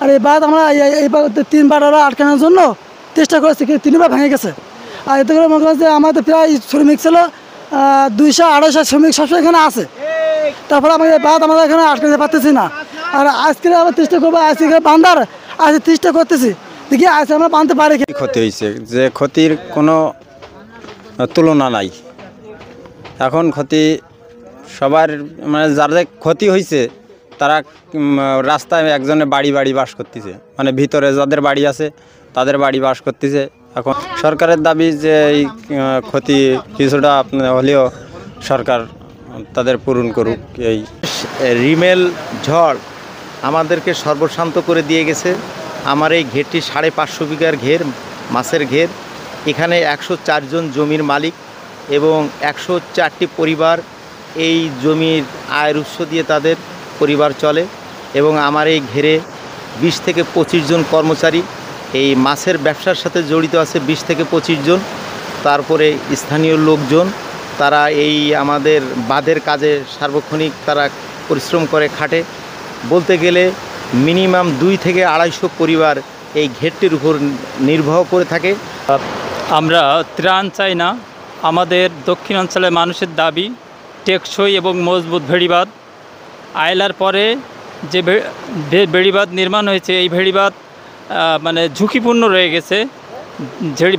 আর এই বাদ আমরা এই- এইবার তিনবার ওরা আটকানোর জন্য চেষ্টা করেছি, কিন্তু তিনবার ভেঙে গেছে। আর এতে করে মনে করেন যে আমাদের প্রায় শ্রমিক ছিল দুইশো, আড়াইশো শ্রমিক সবসময় এখানে আছে। তারপরে আমাদের বাদ আমরা এখানে আটকাতে পারতেছি না। আর আজকে আমরা চেষ্টা করব, আজকে বান্ধার আজকে চেষ্টা করতেছি। দেখি আজকে আমরা বাঁধতে পারি কি ক্ষতি হয়েছে? যে ক্ষতির কোনো তুলনা নাই। এখন ক্ষতি সবার মানে যাদের ক্ষতি হয়েছে তারা রাস্তায় একজনে বাড়ি বাড়ি বাস করতেছে। মানে ভিতরে যাদের বাড়ি আছে, তাদের বাড়ি বাস করতেছে। এখন সরকারের দাবি যে এই ক্ষতি কিছুটা হলেও সরকার তাদের পূরণ করুক এই। রিমেল ঝড় আমাদেরকে সর্বশান্ত করে দিয়ে গেছে। আমার এই ঘেরটি সাড়ে পাঁচশো বিঘার ঘের, মাছের ঘের। এখানে একশো চারজন জমির মালিক এবং একশো চারটি পরিবার এই জমির আয়ের উৎস দিয়ে তাদের পরিবার চলে এবং আমার এই ঘেরে বিশ থেকে পঁচিশ জন কর্মচারী, এই মাছের ব্যবসার সাথে জড়িত আছে বিশ থেকে পঁচিশ জন, তারপরে স্থানীয় লোকজন, তারা এই আমাদের বাঁধের কাজে সার্বক্ষণিক তারা পরিশ্রম করে খাটে। বলতে গেলে মিনিমাম দুই থেকে আড়াইশো পরিবার এই ঘেরটির উপর নির্ভর করে থাকে। আমরা ত্রাণ চাই না, আমাদের দক্ষিণাঞ্চলের মানুষের দাবি টেকসই এবং মজবুত ভেড়িবাঁধ। আয়লার পরে যে ভেড়িবাঁধ নির্মাণ হয়েছে, এই ভেড়িবাঁধ মানে ঝুঁকিপূর্ণ রয়ে গেছে।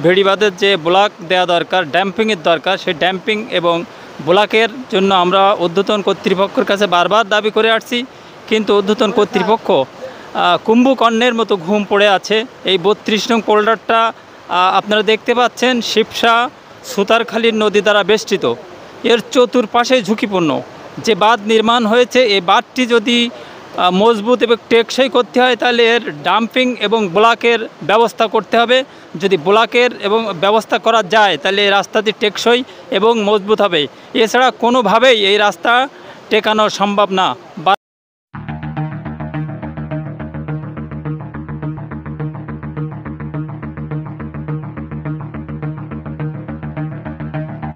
ভেড়িবাঁধের যে ব্লক দেওয়া দরকার, ড্যাম্পিংয়ের দরকার, সেই ড্যাম্পিং এবং ব্লকের জন্য আমরা ঊর্ধ্বতন কর্তৃপক্ষের কাছে বারবার দাবি করে আসছি, কিন্তু ঊর্ধ্বতন কর্তৃপক্ষ কুম্ভকর্ণের মতো ঘুম পড়ে আছে। এই বত্রিশ নং পোল্ডারটা আপনারা দেখতে পাচ্ছেন শিবসা সুতারখালীর নদী দ্বারা বেষ্টিত। এর চতুর্পাশে ঝুঁকিপূর্ণ। যে বাঁধ নির্মাণ হয়েছে, এই বাঁধটি যদি মজবুত এবং টেকসই করতে হয়, তাহলে এর ডাম্পিং এবং ব্লকের ব্যবস্থা করতে হবে। যদি ব্লকের এবং ব্যবস্থা করা যায়, তাহলে এই রাস্তাটি টেকসই এবং মজবুত হবে। এছাড়া কোনোভাবেই এই রাস্তা টেকানো সম্ভব না।